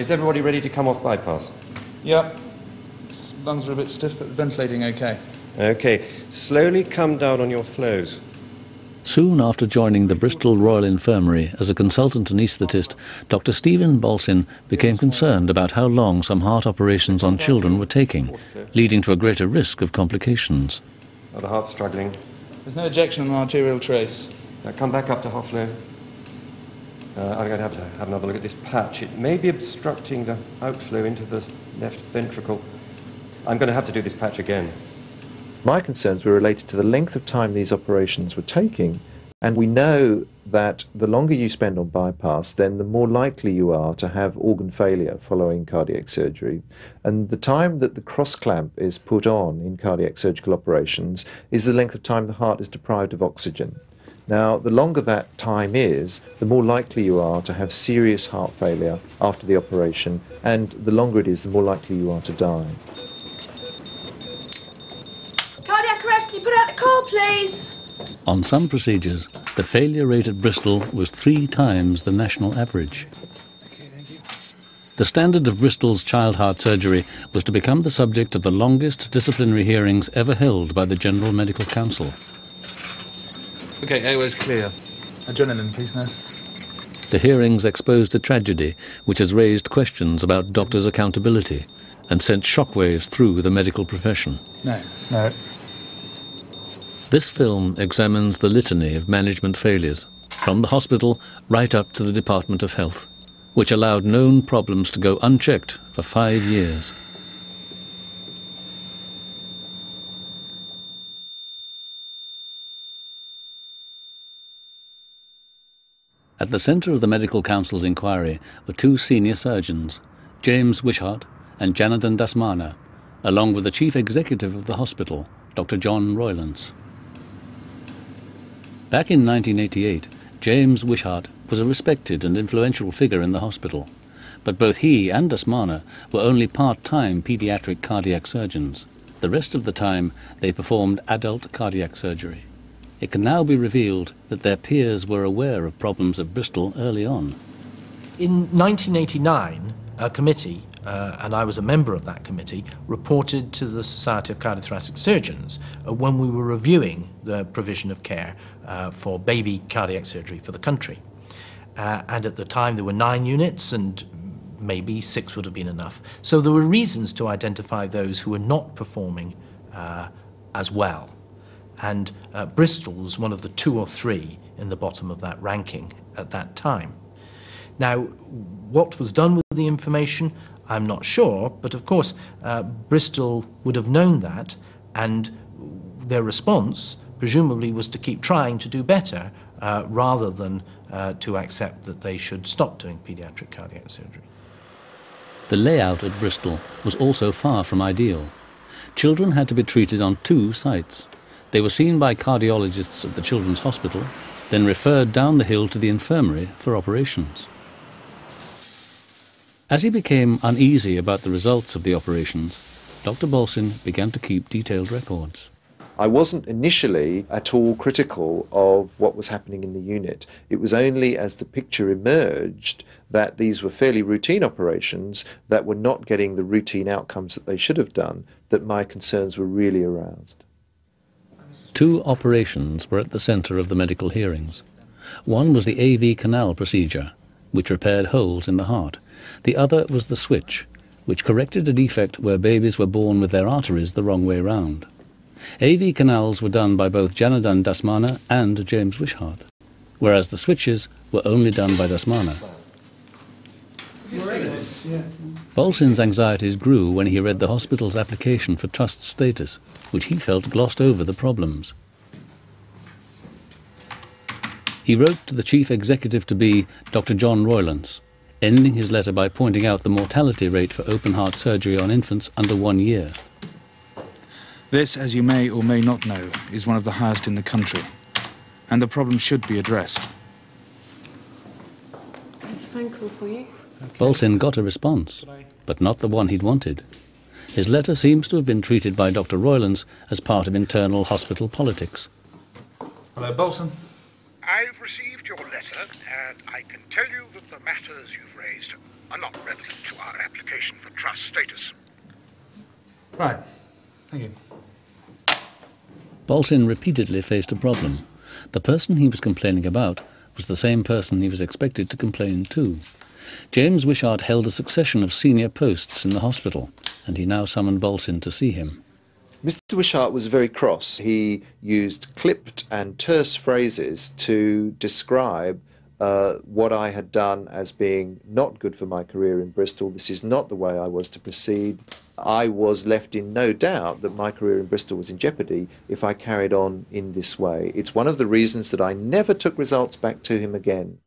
Right, is everybody ready to come off bypass? Yep. Lungs are a bit stiff, but ventilating okay. Okay, slowly come down on your flows. Soon after joining the Bristol Royal Infirmary as a consultant anaesthetist, Dr. Stephen Bolsin became concerned about how long some heart operations on children were taking, leading to a greater risk of complications. Oh, the heart's struggling. There's no ejection on the arterial trace. Now come back up to half flow. Uh, I'm going to have to have another look at this patch. It may be obstructing the outflow into the left ventricle. I'm going to have to do this patch again. My concerns were related to the length of time these operations were taking, and we know that the longer you spend on bypass, then the more likely you are to have organ failure following cardiac surgery. And the time that the cross clamp is put on in cardiac surgical operations is the length of time the heart is deprived of oxygen. Now, the longer that time is, the more likely you are to have serious heart failure after the operation, and the longer it is, the more likely you are to die. Cardiac arrest, can you put out the call, please? On some procedures, the failure rate at Bristol was three times the national average. The standard of Bristol's child heart surgery was to become the subject of the longest disciplinary hearings ever held by the General Medical Council. Okay, airway's clear. Adrenaline, please, nurse. The hearings exposed a tragedy which has raised questions about doctors' accountability and sent shockwaves through the medical profession. No. No. This film examines the litany of management failures, from the hospital right up to the Department of Health, which allowed known problems to go unchecked for five years. At the centre of the Medical Council's inquiry were two senior surgeons, James Wishart and Janardhan Dasmana, along with the chief executive of the hospital, Dr. John Roylance. Back in 1988, James Wishart was a respected and influential figure in the hospital, but both he and Dasmana were only part-time pediatric cardiac surgeons. The rest of the time, they performed adult cardiac surgery. It can now be revealed that their peers were aware of problems at Bristol early on. In 1989, a committee, uh, and I was a member of that committee, reported to the Society of Cardiothoracic Surgeons uh, when we were reviewing the provision of care uh, for baby cardiac surgery for the country. Uh, and at the time, there were nine units, and maybe six would have been enough. So there were reasons to identify those who were not performing uh, as well. And uh, Bristol was one of the two or three in the bottom of that ranking at that time. Now, what was done with the information, I'm not sure, but of course, uh, Bristol would have known that, and their response, presumably, was to keep trying to do better uh, rather than uh, to accept that they should stop doing pediatric cardiac surgery. The layout at Bristol was also far from ideal. Children had to be treated on two sites. They were seen by cardiologists at the Children's Hospital, then referred down the hill to the infirmary for operations. As he became uneasy about the results of the operations, Dr. Bolsin began to keep detailed records. I wasn't initially at all critical of what was happening in the unit. It was only as the picture emerged that these were fairly routine operations that were not getting the routine outcomes that they should have done that my concerns were really aroused. Two operations were at the centre of the medical hearings. One was the AV canal procedure, which repaired holes in the heart. The other was the switch, which corrected a defect where babies were born with their arteries the wrong way round. AV canals were done by both Janardhan Dasmana and James Wishart, whereas the switches were only done by Dasmana. Bolsin's anxieties grew when he read the hospital's application for trust status, which he felt glossed over the problems. He wrote to the chief executive to be, Dr. John Roylance, ending his letter by pointing out the mortality rate for open heart surgery on infants under one year. This, as you may or may not know, is one of the highest in the country, and the problem should be addressed. There's a phone call for you. Bolsin got a response, but not the one he'd wanted. His letter seems to have been treated by Dr. Roylance as part of internal hospital politics. Hello, Bolsin. I've received your letter, and I can tell you that the matters you've raised are not relevant to our application for trust status. Right. Thank you. Bolsin repeatedly faced a problem. The person he was complaining about was the same person he was expected to complain to. James Wishart held a succession of senior posts in the hospital, and he now summoned Bolsin to see him. Mr. Wishart was very cross. He used clipped and terse phrases to describe uh, what I had done as being not good for my career in Bristol. This is not the way I was to proceed. I was left in no doubt that my career in Bristol was in jeopardy if I carried on in this way. It's one of the reasons that I never took results back to him again.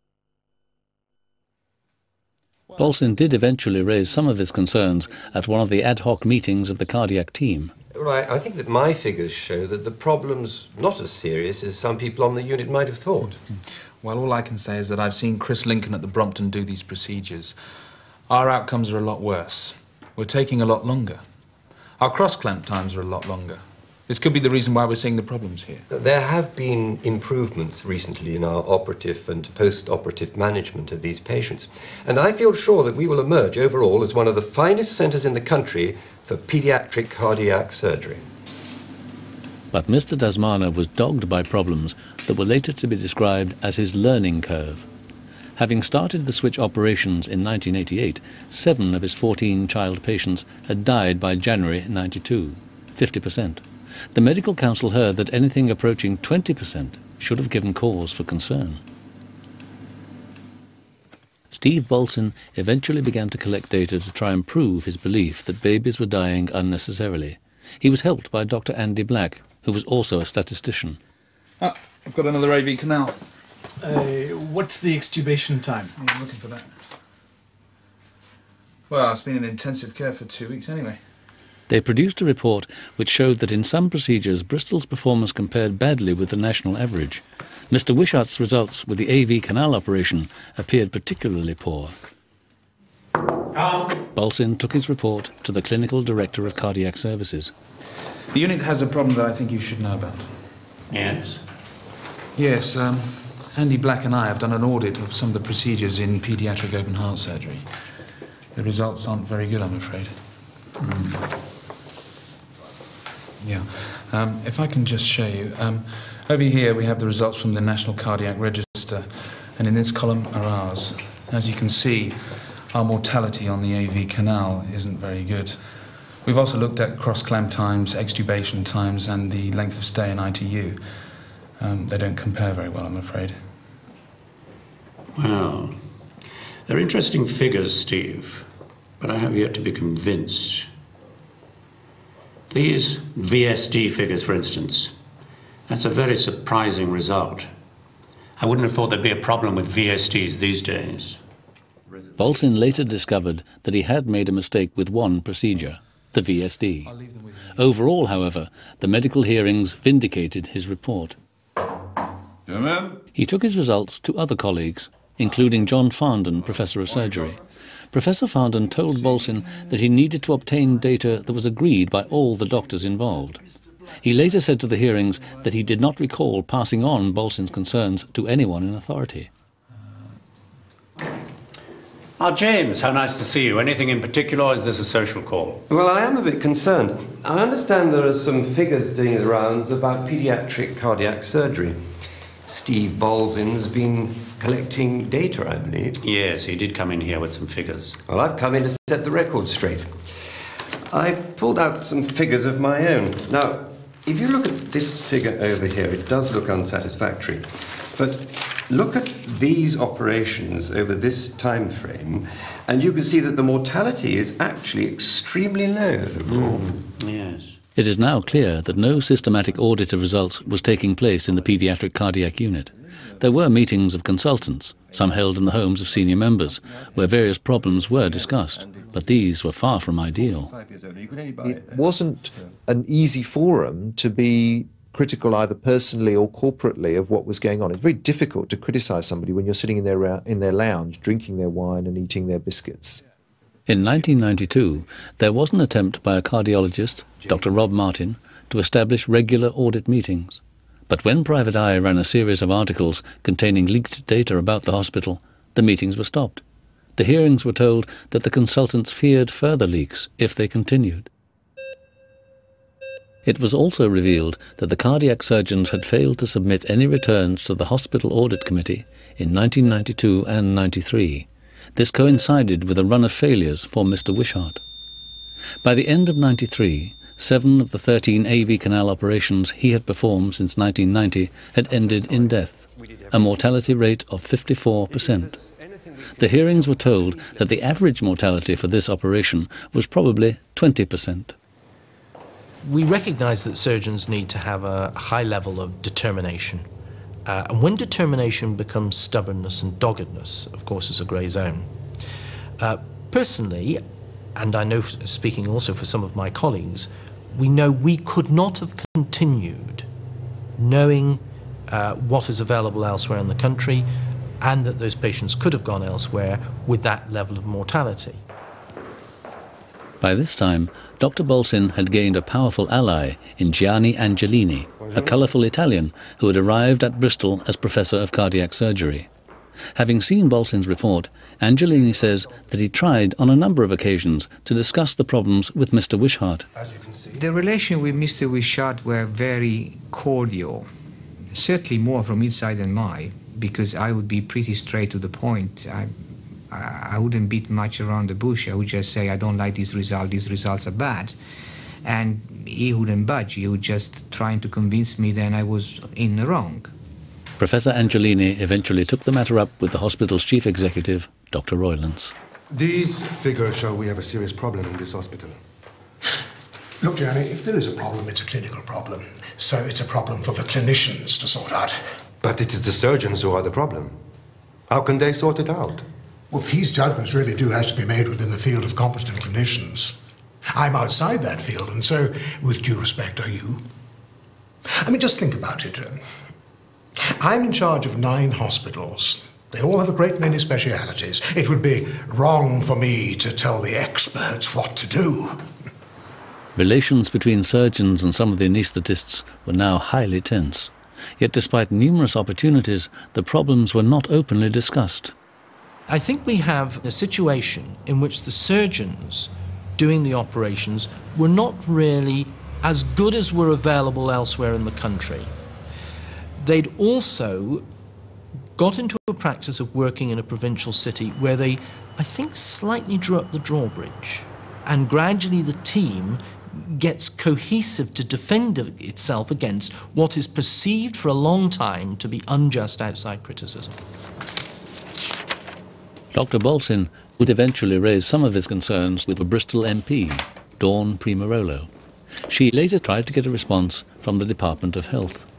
Bolsin did eventually raise some of his concerns at one of the ad hoc meetings of the cardiac team. Right, I think that my figures show that the problem's not as serious as some people on the unit might have thought. Well, all I can say is that I've seen Chris Lincoln at the Brompton do these procedures. Our outcomes are a lot worse. We're taking a lot longer. Our cross-clamp times are a lot longer. This could be the reason why we're seeing the problems here. There have been improvements recently in our operative and post-operative management of these patients, and I feel sure that we will emerge overall as one of the finest centres in the country for paediatric cardiac surgery. But Mr. Dasmana was dogged by problems that were later to be described as his learning curve. Having started the switch operations in 1988, seven of his 14 child patients had died by January 92, 50%. The Medical Council heard that anything approaching 20% should have given cause for concern. Steve Bolsin eventually began to collect data to try and prove his belief that babies were dying unnecessarily. He was helped by Dr. Andy Black, who was also a statistician. Ah, I've got another AV canal. Uh, what's the extubation time? I'm looking for that. Well, it's been in intensive care for two weeks anyway. They produced a report which showed that in some procedures Bristol's performance compared badly with the national average. Mr. Wishart's results with the AV canal operation appeared particularly poor. Bolsin took his report to the clinical director of cardiac services. The unit has a problem that I think you should know about. Yes? Yes, um, Andy Black and I have done an audit of some of the procedures in paediatric open heart surgery. The results aren't very good, I'm afraid. Yeah. Um, if I can just show you. Um, over here we have the results from the National Cardiac Register, and in this column are ours. As you can see, our mortality on the AV canal isn't very good. We've also looked at cross-clamp times, extubation times, and the length of stay in ITU. Um, they don't compare very well, I'm afraid. Well, they're interesting figures, Steve, but I have yet to be convinced. These VSD figures, for instance, that's a very surprising result. I wouldn't have thought there'd be a problem with VSDs these days. Bolsin later discovered that he had made a mistake with one procedure, the VSD. Overall, however, the medical hearings vindicated his report. Gentlemen, He took his results to other colleagues, including John Farndon, Professor of Surgery. Professor Farndon told Bolsin that he needed to obtain data that was agreed by all the doctors involved. He later said to the hearings that he did not recall passing on Bolsin's concerns to anyone in authority. Ah, James, how nice to see you. Anything in particular, or is this a social call? Well, I am a bit concerned. I understand there are some figures doing the rounds about paediatric cardiac surgery. Steve Bolsin's been collecting data, I believe. Yes, he did come in here with some figures. Well, I've come in to set the record straight. I've pulled out some figures of my own. Now, if you look at this figure over here, it does look unsatisfactory. But look at these operations over this time frame, and you can see that the mortality is actually extremely low overall. Mm, yes. It is now clear that no systematic audit of results was taking place in the paediatric cardiac unit. There were meetings of consultants, some held in the homes of senior members, where various problems were discussed, but these were far from ideal. It wasn't an easy forum to be critical either personally or corporately of what was going on. It's very difficult to criticize somebody when you're sitting in their in their lounge drinking their wine and eating their biscuits. In 1992, there was an attempt by a cardiologist, Dr. Rob Martin, to establish regular audit meetings. But when Private Eye ran a series of articles containing leaked data about the hospital, the meetings were stopped. The hearings were told that the consultants feared further leaks if they continued. It was also revealed that the cardiac surgeons had failed to submit any returns to the Hospital Audit Committee in 1992 and 93. This coincided with a run of failures for Mr. Wishart. By the end of 93, seven of the 13 AV canal operations he had performed since 1990 had ended in death, a mortality rate of 54%. The hearings were told that the average mortality for this operation was probably 20%. We recognise that surgeons need to have a high level of determination. Uh, and when determination becomes stubbornness and doggedness, of course, is a grey zone. Uh, personally, and I know speaking also for some of my colleagues, we know we could not have continued knowing uh, what is available elsewhere in the country and that those patients could have gone elsewhere with that level of mortality. By this time, Dr. Bolsin had gained a powerful ally in Gianni Angelini, a colourful Italian who had arrived at Bristol as Professor of Cardiac Surgery. Having seen Bolsin's report, Angelini says that he tried on a number of occasions to discuss the problems with Mr. Wishart. The relation with Mr. Wishart were very cordial, certainly more from his side than mine, because I would be pretty straight to the point. I, I wouldn't beat much around the bush. I would just say, I don't like this result, these results are bad. And he wouldn't budge. He would just trying to convince me that I was in the wrong. Professor Angelini eventually took the matter up with the hospital's chief executive, Dr. Roylance. These figures show we have a serious problem in this hospital. Look, Gianni, if there is a problem, it's a clinical problem. So it's a problem for the clinicians to sort out. But it is the surgeons who are the problem. How can they sort it out? Well, these judgments really do have to be made within the field of competent clinicians. I'm outside that field, and so, with due respect, are you. I mean, just think about it. I'm in charge of nine hospitals. They all have a great many specialities. It would be wrong for me to tell the experts what to do. Relations between surgeons and some of the anaesthetists were now highly tense. Yet, despite numerous opportunities, the problems were not openly discussed. I think we have a situation in which the surgeons doing the operations were not really as good as were available elsewhere in the country. They'd also got into a practice of working in a provincial city where they, I think, slightly drew up the drawbridge. And gradually the team gets cohesive to defend itself against what is perceived for a long time to be unjust outside criticism. Dr. Bolsin would eventually raise some of his concerns with the Bristol MP, Dawn Primarolo. She later tried to get a response from the Department of Health.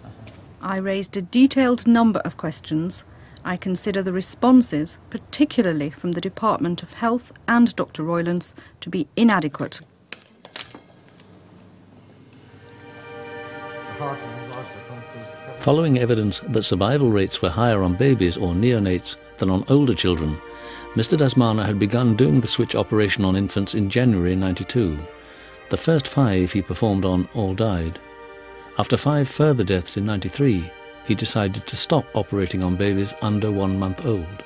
I raised a detailed number of questions. I consider the responses, particularly from the Department of Health and Dr. Roylance, to be inadequate. Following evidence that survival rates were higher on babies or neonates than on older children, Mr. Dasmana had begun doing the switch operation on infants in January 92. The first five he performed on all died. After five further deaths in 93, he decided to stop operating on babies under one month old.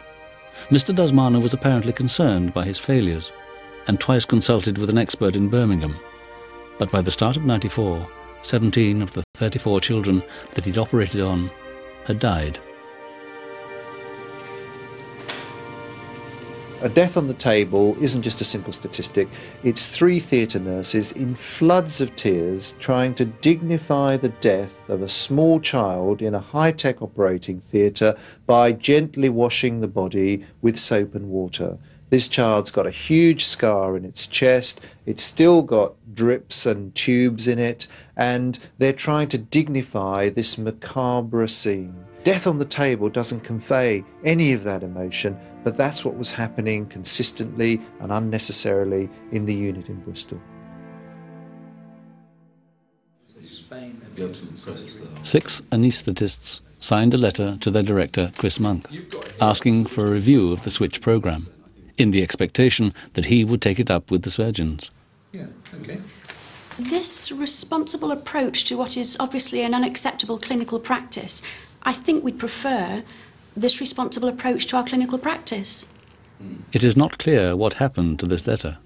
Mr. Dasmana was apparently concerned by his failures and twice consulted with an expert in Birmingham. But by the start of 94, 17 of the 34 children that he'd operated on had died. A death on the table isn't just a simple statistic. It's three theatre nurses in floods of tears trying to dignify the death of a small child in a high tech operating theatre by gently washing the body with soap and water. This child's got a huge scar in its chest, it's still got drips and tubes in it, and they're trying to dignify this macabre scene. Death on the table doesn't convey any of that emotion, but that's what was happening consistently and unnecessarily in the unit in Bristol. Six anaesthetists signed a letter to their director, Chris Monk, asking for a review of the switch program, in the expectation that he would take it up with the surgeons. Yeah, okay. This responsible approach to what is obviously an unacceptable clinical practice, I think we'd prefer this responsible approach to our clinical practice. Hmm. It is not clear what happened to this letter,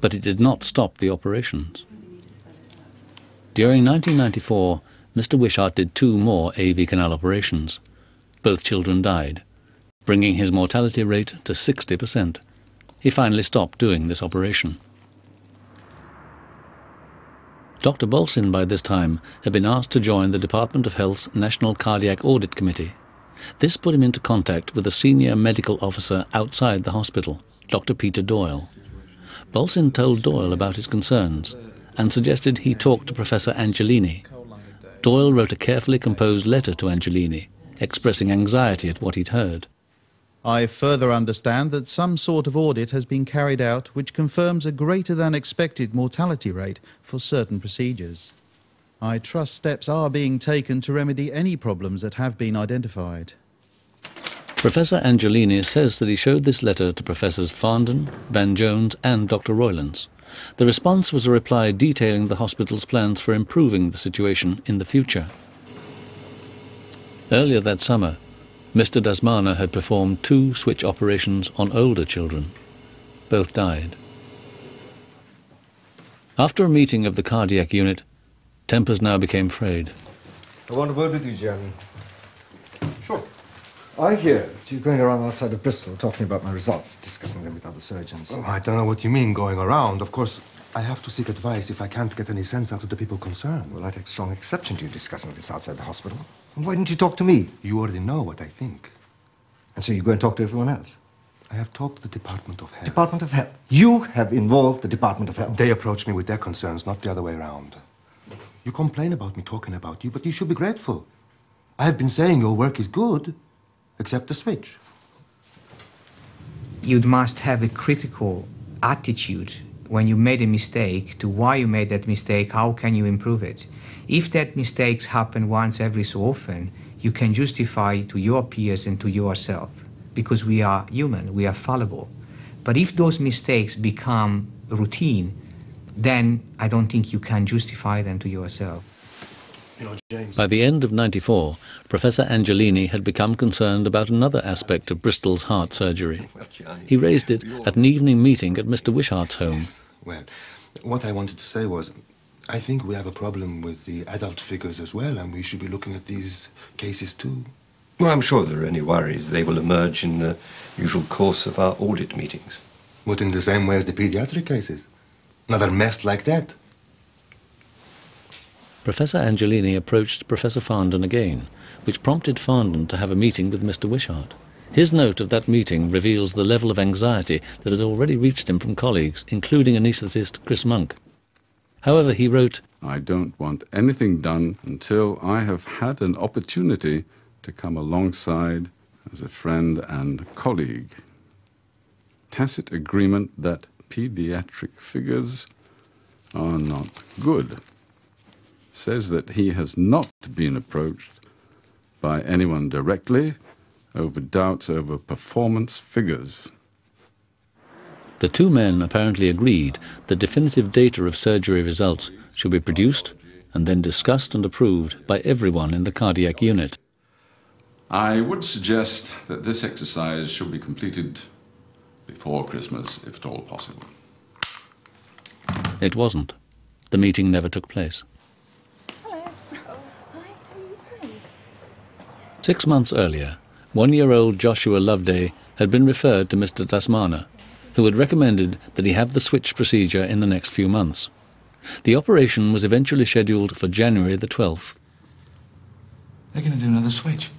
but it did not stop the operations. During 1994, Mr. Wishart did two more AV canal operations. Both children died, bringing his mortality rate to 60%. He finally stopped doing this operation. Dr. Bolsin, by this time, had been asked to join the Department of Health's National Cardiac Audit Committee. This put him into contact with a senior medical officer outside the hospital, Dr. Peter Doyle. Bolsin told Doyle about his concerns and suggested he talk to Professor Angelini. Doyle wrote a carefully composed letter to Angelini, expressing anxiety at what he'd heard. I further understand that some sort of audit has been carried out which confirms a greater than expected mortality rate for certain procedures. I trust steps are being taken to remedy any problems that have been identified. Professor Angelini says that he showed this letter to Professors Farndon, Van Jones, and Dr. Roylance. The response was a reply detailing the hospital's plans for improving the situation in the future. Earlier that summer, Mr. Dasmana had performed two switch operations on older children. Both died. After a meeting of the cardiac unit, tempers now became frayed. I want a word with you, Jeremy. Sure. I hear that you're going around outside of Bristol talking about my results, discussing them with other surgeons. Oh, I don't know what you mean, going around. Of course, I have to seek advice if I can't get any sense out of the people concerned. Well, I take strong exception to you discussing this outside the hospital. Why didn't you talk to me? You already know what I think. And so you go and talk to everyone else? I have talked to the Department of Health. Department of Health? You have involved the Department of Health? They approached me with their concerns, not the other way around. You complain about me talking about you, but you should be grateful. I have been saying your work is good, except the switch. You must have a critical attitude when you made a mistake to why you made that mistake, how can you improve it. If that mistakes happen once every so often, you can justify to your peers and to yourself because we are human, we are fallible. But if those mistakes become routine, then I don't think you can justify them to yourself. You know, James. By the end of 94, Professor Angelini had become concerned about another aspect of Bristol's heart surgery. He raised it at an evening meeting at Mr. Wishart's home. Well, what I wanted to say was, I think we have a problem with the adult figures as well, and we should be looking at these cases too. Well, I'm sure there are any worries. They will emerge in the usual course of our audit meetings. But in the same way as the pediatric cases. Another mess like that. Professor Angelini approached Professor Farndon again, which prompted Farndon to have a meeting with Mr. Wishart. His note of that meeting reveals the level of anxiety that had already reached him from colleagues, including anaesthetist Chris Monk. However, he wrote, I don't want anything done until I have had an opportunity to come alongside as a friend and colleague. Tacit agreement that pediatric figures are not good. Says that he has not been approached by anyone directly over doubts over performance figures. The two men apparently agreed that definitive data of surgery results should be produced and then discussed and approved by everyone in the cardiac unit. I would suggest that this exercise should be completed before Christmas, if at all possible. It wasn't. The meeting never took place. Six months earlier, one year old Joshua Loveday had been referred to Mr. Dasmana, who had recommended that he have the switch procedure in the next few months. The operation was eventually scheduled for January the 12th. They're going to do another switch.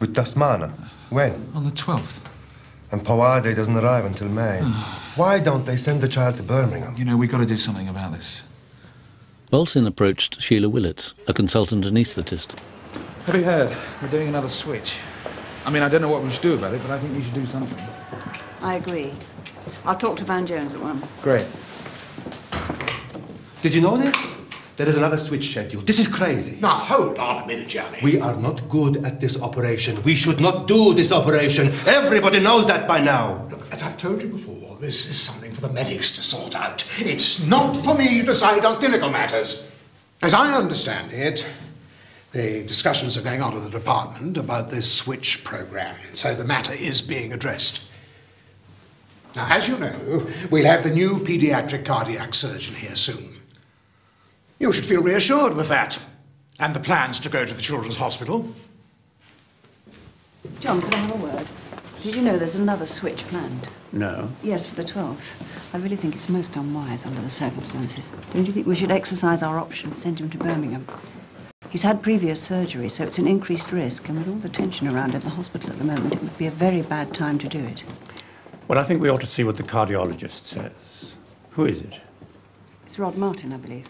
With Dasmana? When? On the 12th. And Pawade doesn't arrive until May. Why don't they send the child to Birmingham? You know, we've got to do something about this. Bolsin approached Sheila Willatts, a consultant anaesthetist. Have you heard? We're doing another switch. I mean, I don't know what we should do about it, but I think we should do something. I agree. I'll talk to Van Jones at once. Great. Did you know this? There is another switch scheduled. This is crazy. Now, hold on a minute, Jeremy. We are not good at this operation. We should not do this operation. Everybody knows that by now. Look, as I've told you before, this is something for the medics to sort out. It's not for me to decide on clinical matters. As I understand it, the discussions are going on in the department about this switch program, so the matter is being addressed. Now, as you know, we'll have the new paediatric cardiac surgeon here soon. You should feel reassured with that. And the plans to go to the Children's Hospital. John, can I have a word? Did you know there's another switch planned? No. Yes, for the 12th. I really think it's most unwise under the circumstances. Don't you think we should exercise our option, and send him to Birmingham? He's had previous surgery, so it's an increased risk, and with all the tension around in the hospital at the moment, it would be a very bad time to do it. Well, I think we ought to see what the cardiologist says. Who is it? It's Rob Martin, I believe.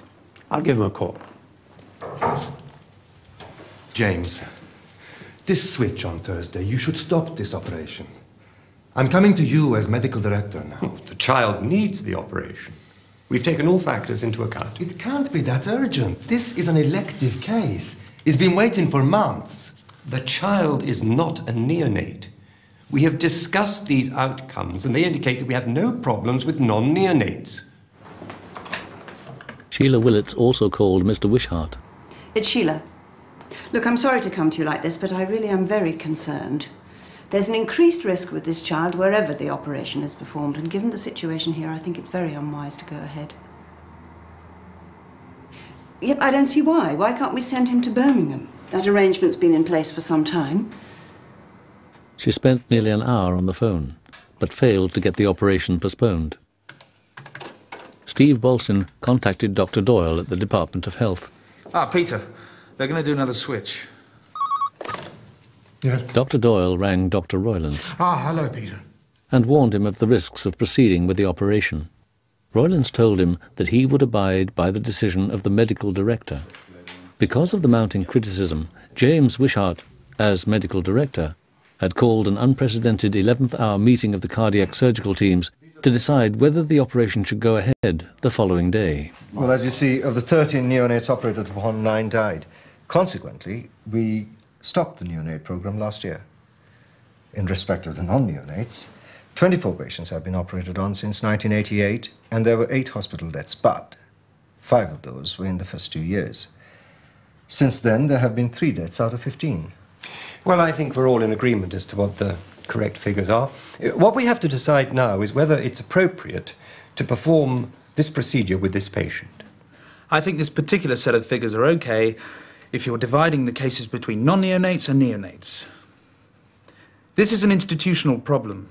I'll give him a call. James, this switch on Thursday, you should stop this operation. I'm coming to you as medical director now. Oh, the child needs the operation. We've taken all factors into account. It can't be that urgent. This is an elective case. It's been waiting for months. The child is not a neonate. We have discussed these outcomes, and they indicate that we have no problems with non neonates. Sheila Willatts also called Mr. Wishart. It's Sheila. Look, I'm sorry to come to you like this, but I really am very concerned. There's an increased risk with this child wherever the operation is performed, and given the situation here, I think it's very unwise to go ahead. Yep, I don't see why. Why can't we send him to Birmingham? That arrangement's been in place for some time. She spent nearly an hour on the phone, but failed to get the operation postponed. Steve Bolsin contacted Dr. Doyle at the Department of Health. Ah, Peter, they're going to do another switch. Yes? Dr. Doyle rang Dr. Roylance Ah, hello, Peter. and warned him of the risks of proceeding with the operation. Roylance told him that he would abide by the decision of the medical director. Because of the mounting criticism, James Wishart, as medical director, had called an unprecedented 11th hour meeting of the cardiac surgical teams to decide whether the operation should go ahead the following day. Well, as you see, of the 13 neonates operated upon, nine died. Consequently, we stopped the neonate program last year. In respect of the non-neonates, 24 patients have been operated on since 1988, and there were eight hospital deaths, but five of those were in the first two years. Since then, there have been three deaths out of 15. Well, I think we're all in agreement as to what the correct figures are. Uh, What we have to decide now is whether it's appropriate to perform this procedure with this patient. I think this particular set of figures are okay if you're dividing the cases between non neonates and neonates. This is an institutional problem.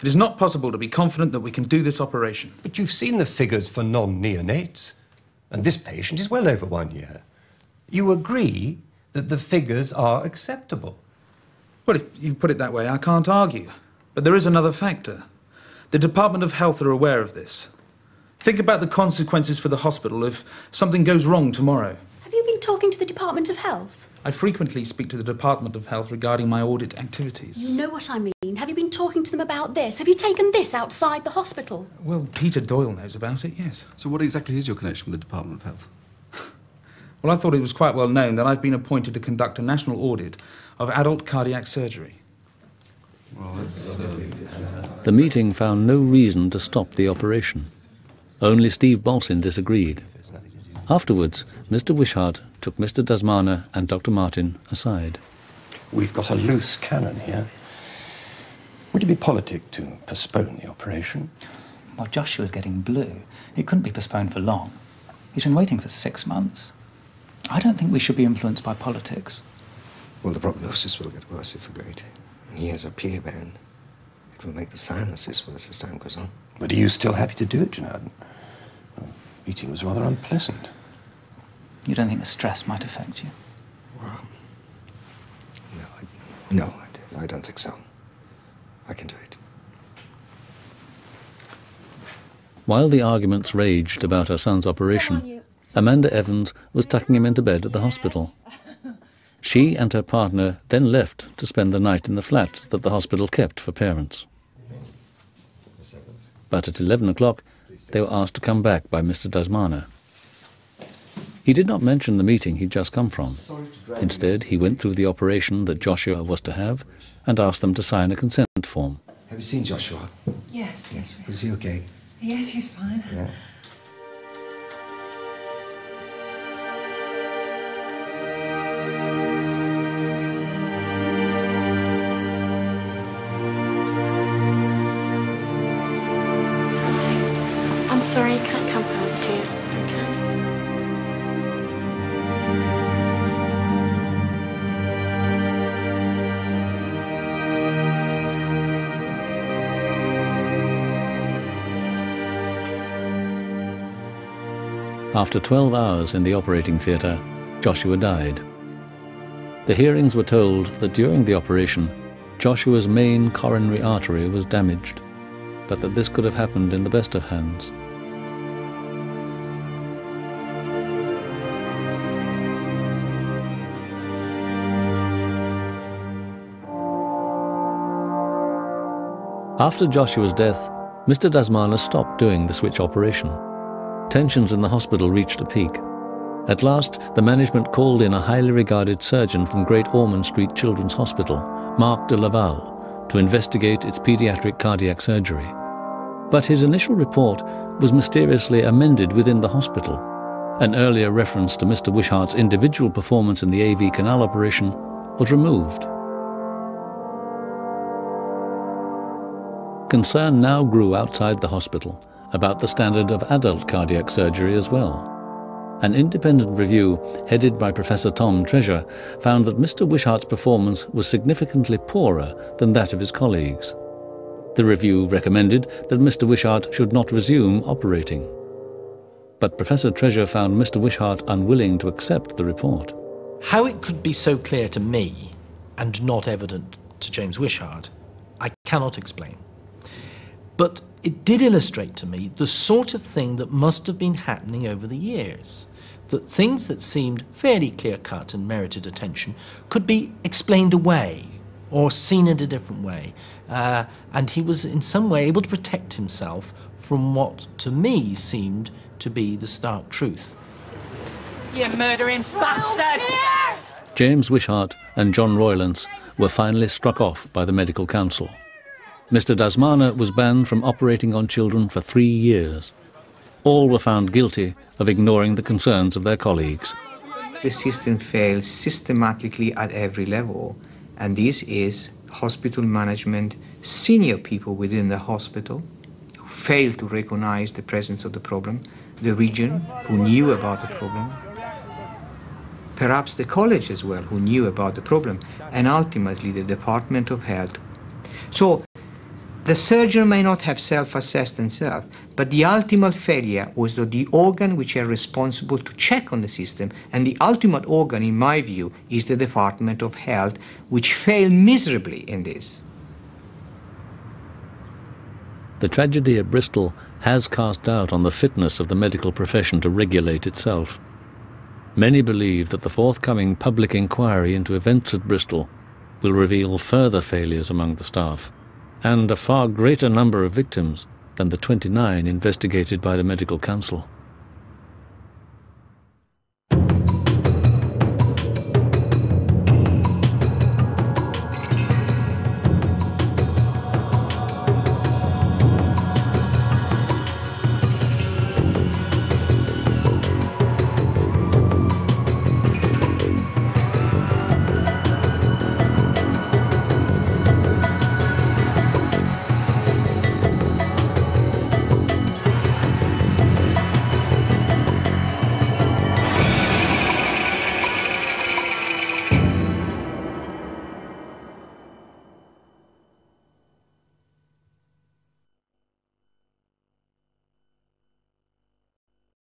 It is not possible to be confident that we can do this operation. But you've seen the figures for non neonates, and this patient is well over one year. You agree that the figures are acceptable. Well, if you put it that way, I can't argue. But there is another factor. The Department of Health are aware of this. Think about the consequences for the hospital if something goes wrong tomorrow. Have you been talking to the Department of Health? I frequently speak to the Department of Health regarding my audit activities. You know what I mean. Have you been talking to them about this? Have you taken this outside the hospital? Well, Peter Doyle knows about it, yes. So, what exactly is your connection with the Department of Health? Well, I thought it was quite well known that I've been appointed to conduct a national audit of adult cardiac surgery. Well, that's. Uh... The meeting found no reason to stop the operation. Only Steve Bolsin disagreed. Afterwards, Mr. Wishart took Mr. Dasmana and Dr. Martin aside. We've got a loose cannon here. Would it be politic to postpone the operation? Well, Joshua's getting blue. It couldn't be postponed for long. He's been waiting for six months. I don't think we should be influenced by politics. Well, the prognosis will get worse if we wait. And he has a PA band. It will make the sinuses worse as time goes on. But are you still happy to do it, Janardhan? Eating was rather unpleasant. You don't think the stress might affect you? No, no, I don't think so. I can do it. While the arguments raged about her son's operation, Amanda Evans was tucking him into bed at the hospital. She and her partner then left to spend the night in the flat that the hospital kept for parents. But at 11 o'clock, they were asked to come back by Mr. Dasmana. He did not mention the meeting he'd just come from. Instead, he went through the operation that Joshua was to have and asked them to sign a consent form. Have you seen Joshua? Yes, yes. Is he okay? Yes, he's fine. Yeah. After 12 hours in the operating theatre, Joshua died. The hearings were told that during the operation, Joshua's main coronary artery was damaged, but that this could have happened in the best of hands. After Joshua's death, Mr. Dasmana stopped doing the switch operation. Tensions in the hospital reached a peak. At last, the management called in a highly regarded surgeon from Great Ormond Street Children's Hospital, Marc de Laval, to investigate its pediatric cardiac surgery. But his initial report was mysteriously amended within the hospital. An earlier reference to Mr. Wishart's individual performance in the AV canal operation was removed. Concern now grew outside the hospital about the standard of adult cardiac surgery as well. An independent review, headed by Professor Tom Treasure, found that Mr. Wishart's performance was significantly poorer than that of his colleagues. The review recommended that Mr. Wishart should not resume operating. But Professor Treasure found Mr. Wishart unwilling to accept the report. How it could be so clear to me and not evident to James Wishart, I cannot explain. But it did illustrate to me the sort of thing that must have been happening over the years. That things that seemed fairly clear cut and merited attention could be explained away or seen in a different way. Uh, and he was in some way able to protect himself from what to me seemed to be the stark truth. You murdering bastard! James Wishart and John Roylance were finally struck off by the medical council. Mr. Dasmana was banned from operating on children for three years. All were found guilty of ignoring the concerns of their colleagues. The system fails systematically at every level, and this is hospital management, senior people within the hospital who fail to recognize the presence of the problem, the region who knew about the problem, perhaps the college as well who knew about the problem, and ultimately the Department of Health. So the surgeon may not have self-assessed himself, but the ultimate failure was that the organ which are responsible to check on the system, and the ultimate organ, in my view, is the Department of Health, which failed miserably in this. The tragedy at Bristol has cast doubt on the fitness of the medical profession to regulate itself. Many believe that the forthcoming public inquiry into events at Bristol will reveal further failures among the staff and a far greater number of victims than the 29 investigated by the Medical Council.